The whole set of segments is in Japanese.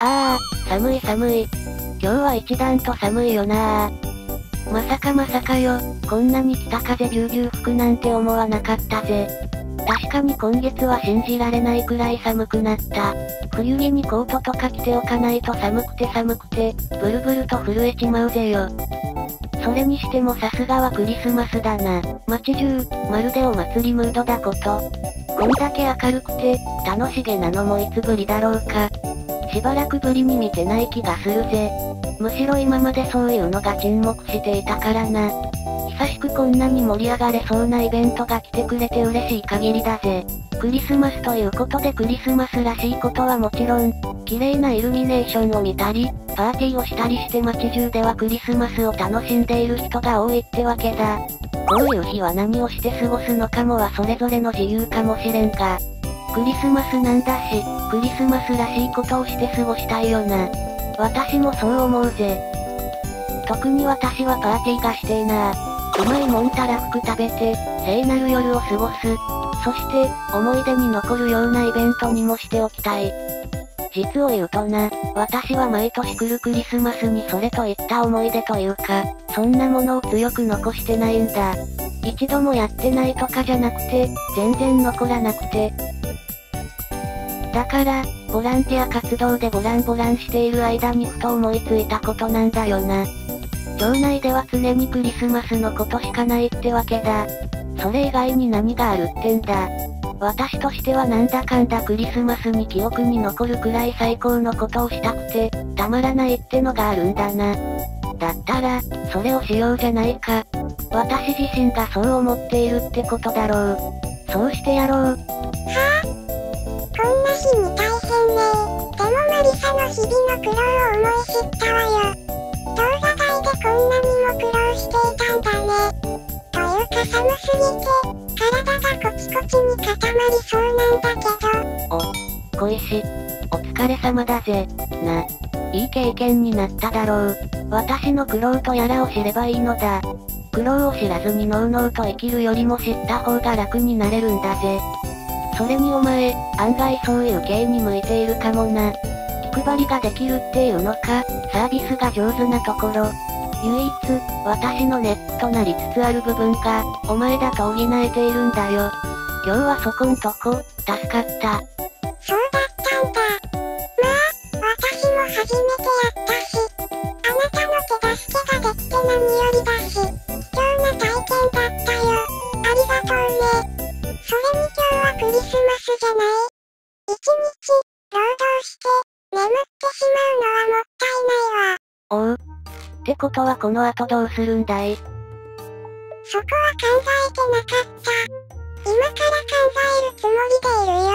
ああ、寒い寒い。今日は一段と寒いよなー。まさかまさかよ、こんなに北風ぎゅうぎゅう吹くなんて思わなかったぜ。確かに今月は信じられないくらい寒くなった。冬着にコートとか着ておかないと寒くて寒くて、ブルブルと震えちまうぜよ。それにしてもさすがはクリスマスだな。街中、まるでお祭りムードだこと。こんだけ明るくて、楽しげなのもいつぶりだろうか。しばらくぶりに見てない気がするぜ。むしろ今までそういうのが沈黙していたからな。久しくこんなに盛り上がれそうなイベントが来てくれて嬉しい限りだぜ。クリスマスということでクリスマスらしいことはもちろん、綺麗なイルミネーションを見たり、パーティーをしたりして街中ではクリスマスを楽しんでいる人が多いってわけだ。こういう日は何をして過ごすのかもはそれぞれの自由かもしれんが、クリスマスなんだし、クリスマスらしいことをして過ごしたいよな。私もそう思うぜ。特に私はパーティーがしてえなうまいもんたらふく食べて、聖なる夜を過ごす。そして、思い出に残るようなイベントにもしておきたい。実を言うとな、私は毎年来るクリスマスにそれといった思い出というか、そんなものを強く残してないんだ。一度もやってないとかじゃなくて、全然残らなくて。だから、ボランティア活動でボランボランしている間にふと思いついたことなんだよな。町内では常にクリスマスのことしかないってわけだ。それ以外に何があるってんだ。私としてはなんだかんだクリスマスに記憶に残るくらい最高のことをしたくて、たまらないってのがあるんだな。だったら、それをしようじゃないか。私自身がそう思っているってことだろう。そうしてやろう。日に大変ねでもマリサの日々の苦労を思い知ったわよ。動画外でこんなにも苦労していたんだね。というか寒すぎて、体がコチコチに固まりそうなんだけど。お、小石。お疲れ様だぜ。な。いい経験になっただろう。私の苦労とやらを知ればいいのだ。苦労を知らずにのうのうと生きるよりも知った方が楽になれるんだぜ。それにお前、案外そういう系に向いているかもな。気配りができるっていうのか、サービスが上手なところ。唯一、私のネックとなりつつある部分が、お前だと補えているんだよ。今日はそこんとこ、助かった。そうだったんだ。まあ、私も初めてやったし、あなたの手助けができて何よりだし、じゃない。一日、労働して、眠ってしまうのはもったいないわ。おう。ってことはこの後どうするんだい？そこは考えてなかった。今から考えるつもりでいるよ。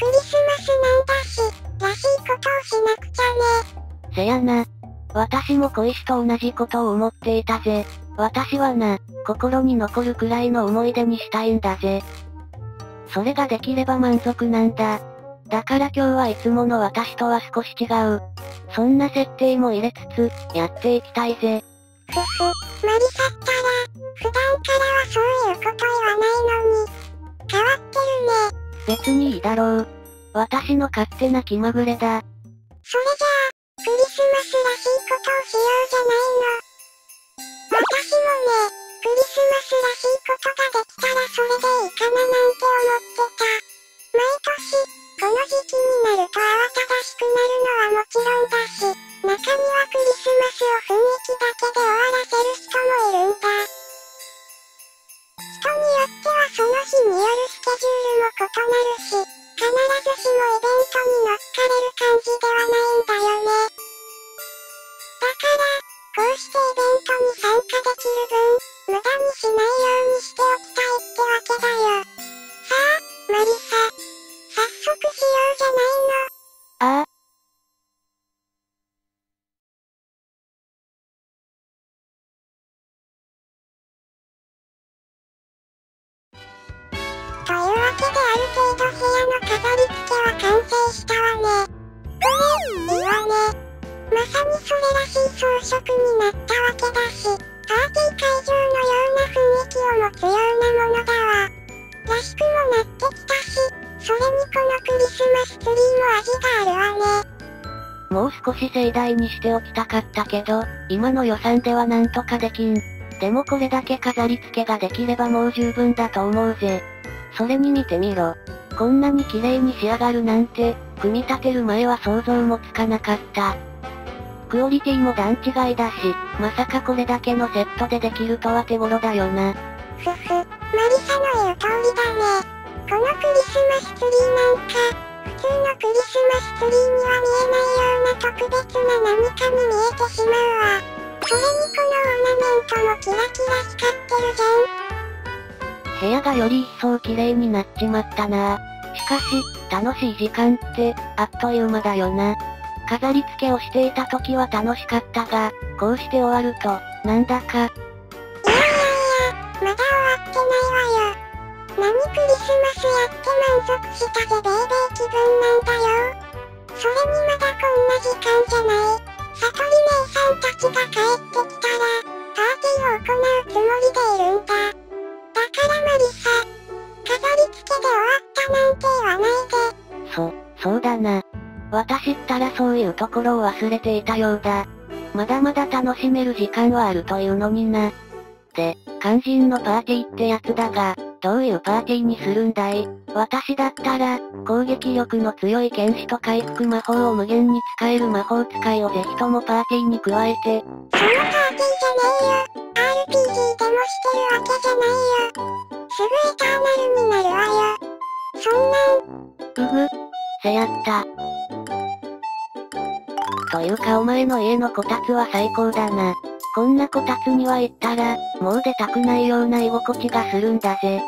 クリスマスなんだし、らしいことをしなくちゃね。せやな。私も小石と同じことを思っていたぜ。私はな、心に残るくらいの思い出にしたいんだぜ。それができれば満足なんだ。だから今日はいつもの私とは少し違う。そんな設定も入れつつ、やっていきたいぜ。ふふ、マリサったら、普段からはそういうこと言わないのに。変わってるね。別にいいだろう。私の勝手な気まぐれだ。それじゃあ、クリスマスらしいことをしようじゃないの。私もね、クリスマスらしいことができたらそれでいいかななんて思ってた。毎年、この時期になると慌ただしくなるのはもちろんだし、中にはクリスマスを雰囲気だけで終わらせる人もいるんだ。人によってはその日によるスケジュールも異なるし、必ずしもイベントに乗っかれる感じではないんだよね。だから、こうしてイベントに参加できる分、無駄にしないようにしておきたいってわけだよ。さあ、マリサ。早速しようじゃないの。ああ。というわけである程度部屋の飾り付けは完成したわね。これ、いいわね。まさにそれらしい装飾になったわけだし、パーティー会場のような雰囲気を持つようなものだわ。らしくもなってきたし、それにこのクリスマスツリーも味があるわね。もう少し盛大にしておきたかったけど、今の予算ではなんとかできん。でもこれだけ飾り付けができればもう十分だと思うぜ。それに見てみろ。こんなに綺麗に仕上がるなんて、組み立てる前は想像もつかなかった。クオリティも段違いだし、まさかこれだけのセットでできるとは手頃だよな。ふふ、マリサの言う通りだね。このクリスマスツリーなんか、普通のクリスマスツリーには見えないような特別な何かに見えてしまうわ。それにこのオーナメントもキラキラ光ってるじゃん。部屋がより一層綺麗になっちまったなしかし、楽しい時間って、あっという間だよな。飾り付けをしていた時は楽しかったが、こうして終わると、なんだか。スやって満足したぜベイベー気分なんだよ。それにまだこんな時間じゃない。悟り姉さんたちが帰ってきたら、パーティーを行うつもりでいるんだ。だからマリサ、飾り付けで終わったなんて言わないで。そ、そうだな。私ったらそういうところを忘れていたようだ。まだまだ楽しめる時間はあるというのにな。で、肝心のパーティーってやつだが、どういうパーティーにするんだい？私だったら、攻撃力の強い剣士と回復魔法を無限に使える魔法使いをぜひともパーティーに加えて。そのパーティーじゃねえよ。RPG でもしてるわけじゃないよ。すぐエターナルになるわよ。そんなん。うぐ、せやった。というかお前の家のこたつは最高だな。こんなこたつには行ったら、もう出たくないような居心地がするんだぜ。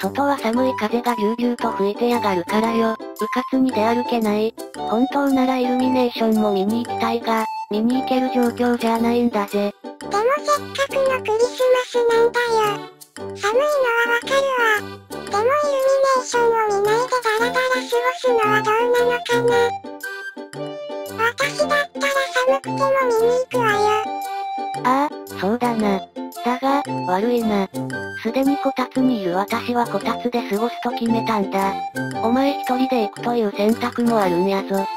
外は寒い風がぎゅうぎゅうと吹いてやがるからよ。うかつに出歩けない。本当ならイルミネーションも見に行きたいが、見に行ける状況じゃないんだぜ。でもせっかくのクリスマスなんだよ。寒いのはわかるわ。でもイルミネーションを見ないでダラダラ過ごすのはどうなのかな。私だったら寒くても見に行くわよ。ああ、そうだな。だが、悪いな。すでにこたつにいる私はこたつで過ごすと決めたんだ。お前一人で行くという選択もあるんやぞ。なんでやね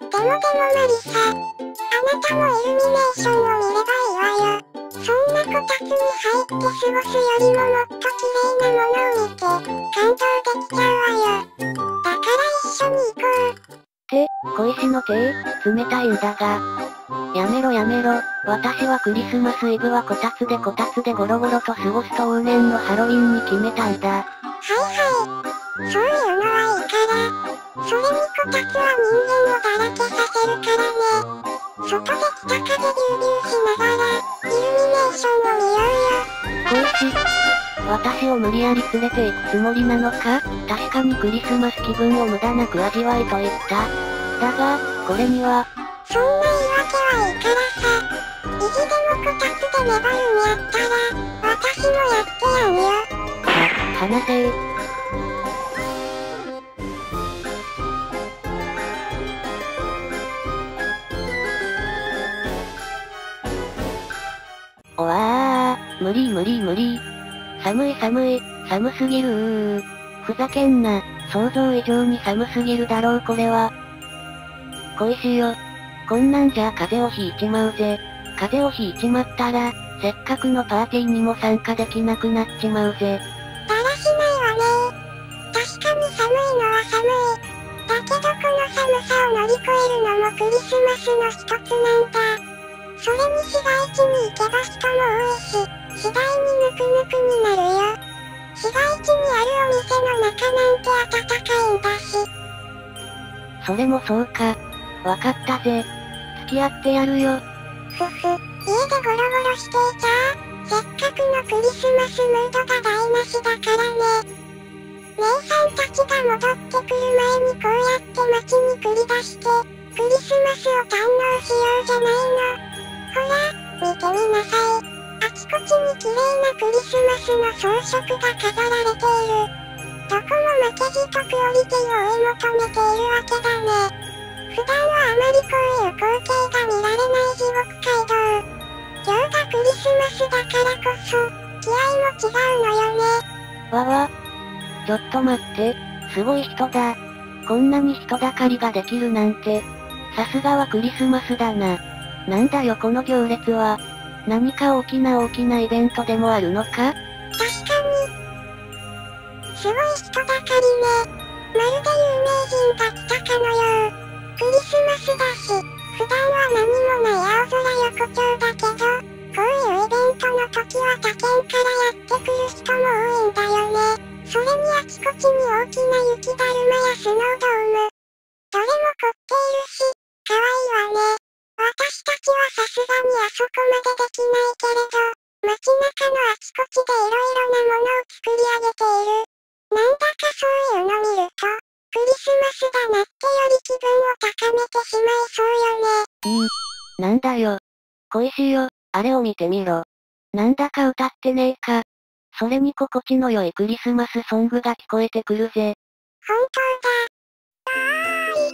ん。でもでもマリサ。あなたもイルミネーションを見ればいいわよ。そんなこたつに入って過ごすよりももっと綺麗なものを見て、感動できちゃうわよ。だから一緒に行こう。小石の手冷たいんだが。やめろやめろ、私はクリスマスイブはこたつでこたつでゴロゴロと過ごすと往年のハロウィンに決めたんだ。はいはい。そういうのはいいから。それにこたつは人間をだらけさせるからね。外で北風ビュービューしながら、イルミネーションを見ようよ。こいつ、私を無理やり連れて行くつもりなのか？確かにクリスマス気分を無駄なく味わいと言った。だが、これには、そんな言い訳はいいからさ。意地でもこたつで粘るんやったら、私もやってやんよ。は、話せー。おわー、無理無理無理。寒い寒い、寒すぎるー。ふざけんな、想像以上に寒すぎるだろうこれは。恋しいよ、こんなんじゃ風邪をひいちまうぜ。風邪をひいちまったら、せっかくのパーティーにも参加できなくなっちまうぜ。だらしないわね確かに寒いのは寒い。だけどこの寒さを乗り越えるのもクリスマスの一つなんだ。それに市街地に行けば人も多いし、次第にぬくぬくになるよ。市街地にあるお店の中なんて暖かいんだし。それもそうか。わかったぜ。付き合ってやるよ。ふふ、家でゴロゴロしていちゃせっかくのクリスマスムードが台無しだからね。姉さんたちが戻ってくる前にこうやって街に繰り出して、クリスマスを堪能しようじゃないの。ほら、見てみなさい。あちこちに綺麗なクリスマスの装飾が飾られている。どこも負けじとクオリティをからこそ、気合も違うのよね。わわ。ちょっと待って、すごい人だ。こんなに人だかりができるなんて。さすがはクリスマスだな。なんだよこの行列は。何か大きな大きなイベントでもあるのか確かに。すごい人だかりね。まるで有名人が来たかのよう。クリスマスだし、普段は何もない青空横丁だけど、こういうイベントの時は他県からやってくる人も多いんだよね。それにあちこちに大きな雪だるまやスノードーム。どれも凝っているし、可愛いわね。私たちはさすがにあそこまでできないけれど、街中のあちこちで色々なものを作り上げている。なんだかそういうの見ると、クリスマスだなってより気分を高めてしまいそうよね。うん。なんだよ。小石よ、あれを見てみろ。なんだか歌ってねえか。それに心地の良いクリスマスソングが聞こえてくるぜ。本当だ。わーい。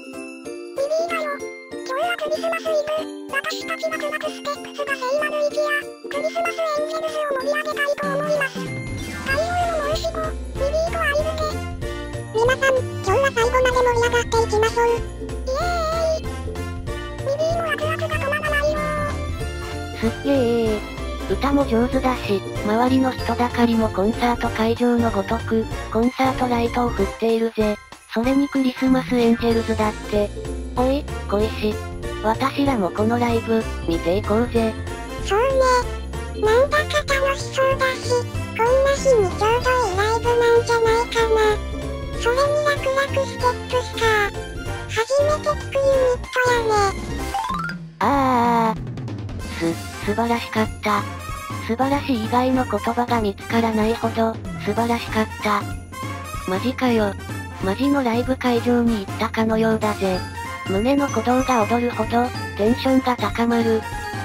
ビビーだよ。今日はクリスマスイブ。私たちがステップスが聖なる一夜。クリスマスエンジェルスを盛り上げたいと思います。太陽の申し子、ビビーとアイブテ。皆さん、今日は最後まで盛り上がっていきましょう。イエーイビビーすっげー。歌も上手だし、周りの人だかりもコンサート会場のごとく、コンサートライトを振っているぜ。それにクリスマスエンジェルズだって。おい、小石。私らもこのライブ、見ていこうぜ。そうね。なんだか楽しそうだし、こんな日にちょうどいいライブなんじゃないかな。それにラクラクステップスか。初めて聞くユニットやね。ああす、素晴らしかった。素晴らしい以外の言葉が見つからないほど、素晴らしかった。マジかよ。マジのライブ会場に行ったかのようだぜ。胸の鼓動が踊るほど、テンションが高まる。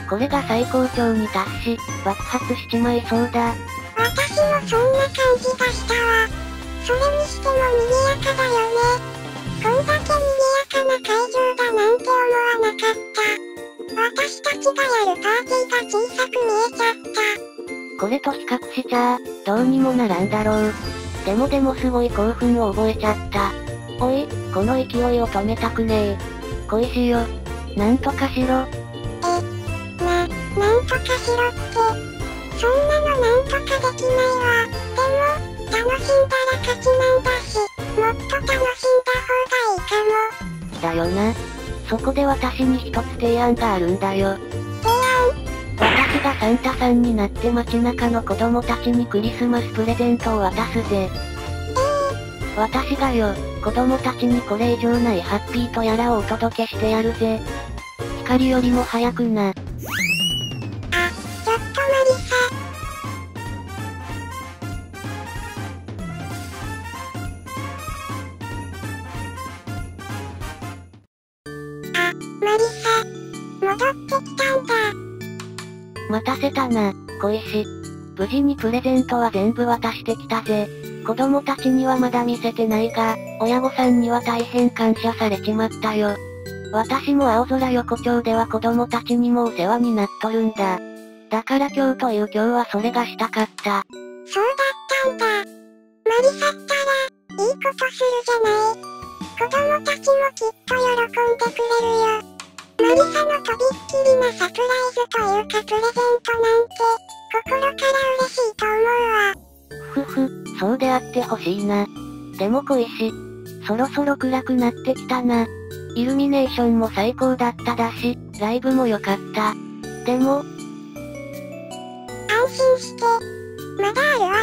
これが最高潮に達し、爆発しちまいそうだ。私もそんな感じがしたわ。それにしても賑やかだよね。こんだけ賑やかな会場だなんて思わなかった。私たちがやるパーティーが小さく見えちゃった。これと比較しちゃ、どうにもならんだろう。でもでもすごい興奮を覚えちゃった。おい、この勢いを止めたくねえ。小石よ。なんとかしろ。え、な、なんとかしろって。そんなのなんとかできないわ。でも、楽しんだら勝ちなんだし、もっと楽しんだ方がいいかも。だよな。そこで私に一つ提案があるんだよ。提案私がサンタさんになって街中の子供たちにクリスマスプレゼントを渡すぜ。私がよ、子供たちにこれ以上ないハッピーとやらをお届けしてやるぜ。光よりも早くな。たな、小石。無事にプレゼントは全部渡してきたぜ。子供たちにはまだ見せてないが、親御さんには大変感謝されちまったよ。私も青空横丁では子供たちにもお世話になっとるんだ。だから今日という今日はそれがしたかった。そうだったんだ。マリサったら、いいことするじゃない。子供たちもきっと喜んでくれるよ。マリサのとびっきりなサプライズというかプレゼントなんて、心から嬉しいと思うわ。ふふ、そうであってほしいな。でも小石、そろそろ暗くなってきたな。イルミネーションも最高だっただし、ライブも良かった。でも、安心して。まだあるわよ。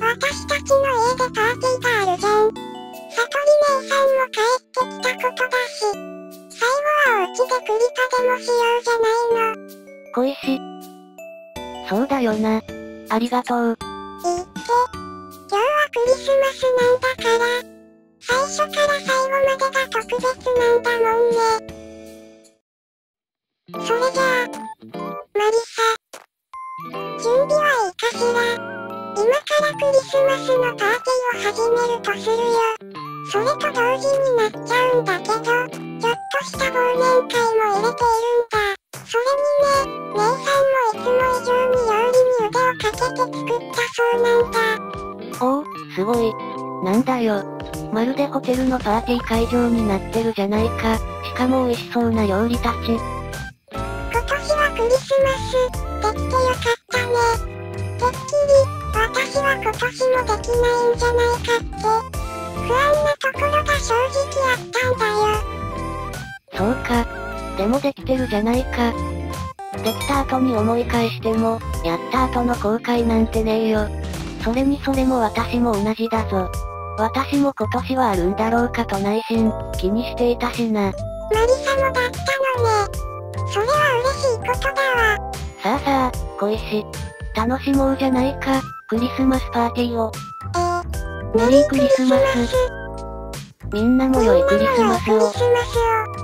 私たちの家でパーティーがあるじゃん。サトリ姉さんも帰ってきたことだし。最後はお家でクリパでもしようじゃないの。小石。そうだよな。ありがとう。いいって。今日はクリスマスなんだから。最初から最後までが特別なんだもんね。それじゃあ、マリサ。準備はいいかしら。今からクリスマスのパーティーを始めるとするよ。それと同時になっちゃうんだけど、ちょっとした忘年会も入れているんだ。それにね、姉さんもいつも以上に料理に腕をかけて作ったそうなんだ。おお、すごい。なんだよ。まるでホテルのパーティー会場になってるじゃないか。しかも美味しそうな料理たち。今年はクリスマス、できてよかったね。てっきり、私は今年もできないんじゃないかって、不安なところが正直あったんだよ。そうか。でもできてるじゃないか。できた後に思い返しても、やった後の後悔なんてねえよ。それにそれも私も同じだぞ。私も今年はあるんだろうかと内心、気にしていたしな。マリサもだったのね。それは嬉しいことだわ。さあさあ、小石。楽しもうじゃないか、クリスマスパーティーを。えー、メリークリスマス。みんなも良いクリスマスをみんなも良いクリ。スマスを。